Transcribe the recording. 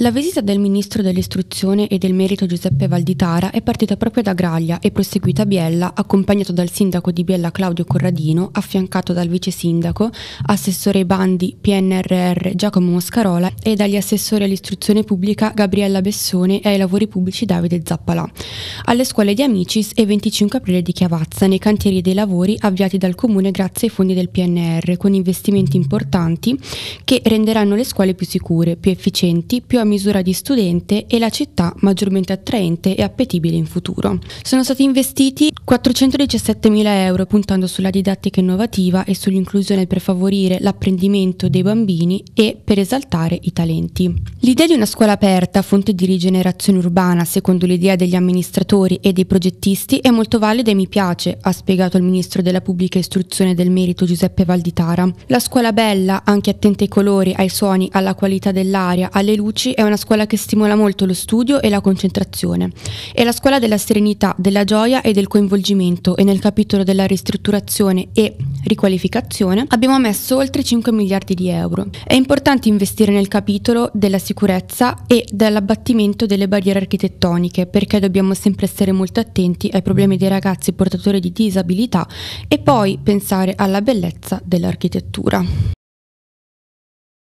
La visita del ministro dell'istruzione e del merito Giuseppe Valditara è partita proprio da Graglia e proseguita a Biella, accompagnato dal sindaco di Biella Claudio Corradino, affiancato dal vice sindaco, assessore ai bandi PNRR Giacomo Moscarola e dagli assessori all'istruzione pubblica Gabriella Bessone e ai lavori pubblici Davide Zappalà. Alle scuole di Amicis e 25 aprile di Chiavazza, nei cantieri dei lavori avviati dal comune grazie ai fondi del PNR, con investimenti importanti che renderanno le scuole più sicure, più efficienti, più misura di studente e la città maggiormente attraente e appetibile in futuro. Sono stati investiti 417 mila euro puntando sulla didattica innovativa e sull'inclusione per favorire l'apprendimento dei bambini e per esaltare i talenti. L'idea di una scuola aperta, fonte di rigenerazione urbana, secondo l'idea degli amministratori e dei progettisti, è molto valida e mi piace, ha spiegato il ministro della pubblica istruzione del merito Giuseppe Valditara. La scuola bella, anche attenta ai colori, ai suoni, alla qualità dell'aria, alle luci, è una scuola che stimola molto lo studio e la concentrazione. È la scuola della serenità, della gioia e del coinvolgimento e nel capitolo della ristrutturazione e riqualificazione abbiamo messo oltre 5 miliardi di euro. È importante investire nel capitolo della sicurezza e dell'abbattimento delle barriere architettoniche perché dobbiamo sempre essere molto attenti ai problemi dei ragazzi portatori di disabilità e poi pensare alla bellezza dell'architettura.